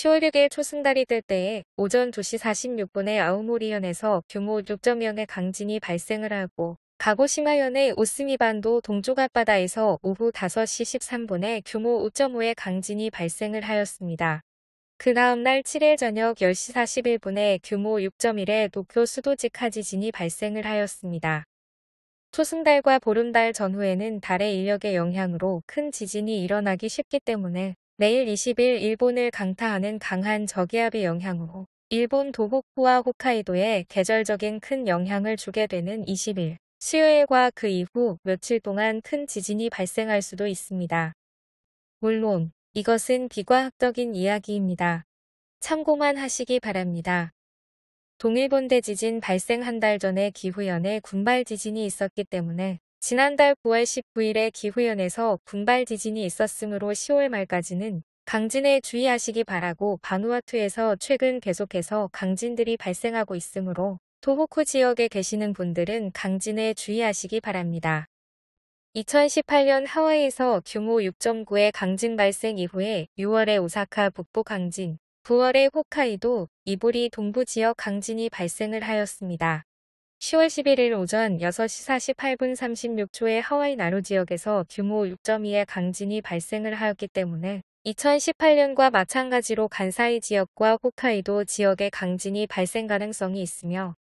10월 6일 초승달이 뜰 때에 오전 2시 46분에 아우모리현에서 규모 6.0의 강진이 발생을 하고 가고시마현의 오스미반도 동쪽 앞바다에서 오후 5시 13분에 규모 5.5의 강진이 발생을 하였습니다. 그 다음날 7일 저녁 10시 41분에 규모 6.1의 도쿄 수도직 하 지진이 발생을 하였습니다. 초승달과 보름달 전후에는 달의 인력의 영향으로 큰 지진이 일어나기 쉽기 때문에 내일 20일 일본을 강타하는 강한 저기압의 영향으로 일본 도호쿠와 홋카이도에 계절적인 큰 영향을 주게 되는 20일 수요일과 그 이후 며칠 동안 큰 지진이 발생할 수도 있습니다. 물론 이것은 비과학적인 이야기입니다. 참고만 하시기 바랍니다. 동일본 대 지진 발생 한 달 전에 기후연에 군발 지진이 있었기 때문에 지난달 9월 19일에 기후연에서 군발 지진이 있었으므로 10월 말까지는 강진에 주의하시기 바라고 바누아투에서 최근 계속해서 강진들이 발생하고 있으므로 도호쿠 지역에 계시는 분들은 강진에 주의하시기 바랍니다. 2018년 하와이에서 규모 6.9의 강진 발생 이후에 6월에 오사카 북부 강진, 9월에 홋카이도, 이보리 동부 지역 강진이 발생을 하였습니다. 10월 11일 오전 6시 48분 36초에 하와이 나루 지역에서 규모 6.2의 강진이 발생을 하였기 때문에 2018년과 마찬가지로 간사이 지역과 홋카이도 지역의 강진이 발생 가능성이 있으며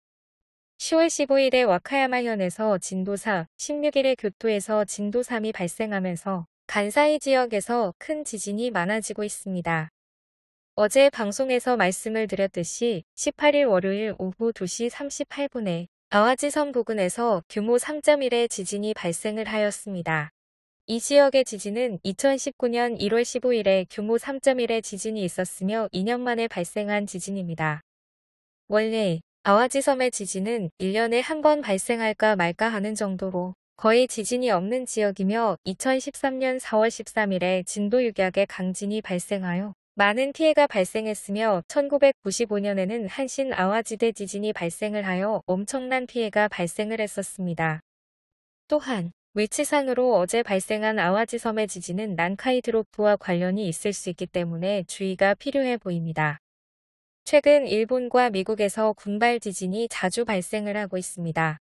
10월 15일에 와카야마현에서 진도 4, 16일에 교토에서 진도 3이 발생하면서 간사이 지역에서 큰 지진이 많아지고 있습니다. 어제 방송에서 말씀을 드렸듯이 18일 월요일 오후 2시 38분에 아와지섬 부근에서 규모 3.1의 지진이 발생을 하였습니다. 이 지역의 지진은 2019년 1월 15일에 규모 3.1의 지진이 있었으며 2년 만에 발생한 지진입니다. 원래 아와지섬의 지진은 1년에 한 번 발생할까 말까 하는 정도로 거의 지진이 없는 지역이며 2013년 4월 13일에 진도 6약의 강진이 발생하여 많은 피해가 발생했으며 1995년에는 한신 아와지대 지진이 발생을 하여 엄청난 피해가 발생을 했었습니다. 또한 위치상으로 어제 발생한 아와지 섬의 지진은 난카이 드로프와 관련이 있을 수 있기 때문에 주의가 필요해 보입니다. 최근 일본과 미국에서 군발 지진이 자주 발생을 하고 있습니다.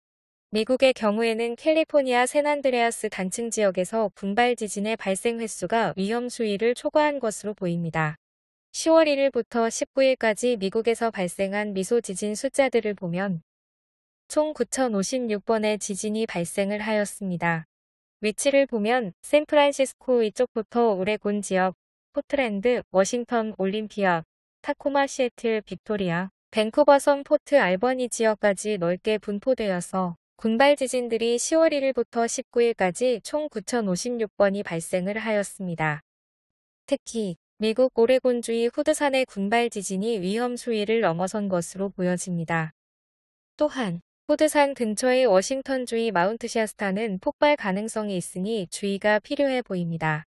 미국의 경우에는 캘리포니아 샌안드레아스 단층 지역에서 군발 지진의 발생 횟수가 위험 수위를 초과한 것으로 보입니다. 10월 1일부터 19일까지 미국에서 발생한 미소 지진 숫자들을 보면 총 9,056번의 지진이 발생을 하였습니다. 위치를 보면 샌프란시스코 이쪽부터 오레곤 지역, 포트랜드, 워싱턴, 올림피아, 타코마 시애틀, 빅토리아, 밴쿠버 섬 포트 알버니 지역까지 넓게 분포되어서 군발 지진들이 10월 1일부터 19일까지 총 9,056번이 발생을 하였습니다. 특히 미국 오레곤주의 후드산의 군발 지진이 위험 수위를 넘어선 것으로 보여집니다. 또한 후드산 근처의 워싱턴주의 마운트 샤스타는 폭발 가능성이 있으니 주의가 필요해 보입니다.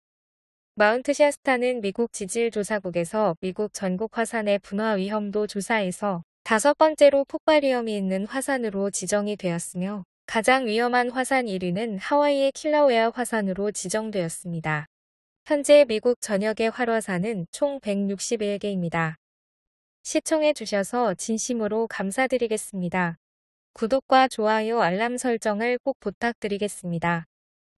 마운트 샤스타는 미국 지질조사국에서 미국 전국 화산의 분화 위험도 조사에서 다섯 번째로 폭발 위험이 있는 화산으로 지정이 되었으며 가장 위험한 화산 1위는 하와이의 킬라우에아 화산으로 지정되었습니다. 현재 미국 전역의 활화산은 총 161개입니다. 시청해 주셔서 진심으로 감사드리겠습니다. 구독과 좋아요 알람 설정을 꼭 부탁드리겠습니다.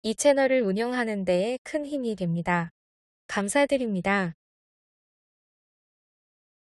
이 채널을 운영하는 데에 큰 힘이 됩니다. 감사드립니다.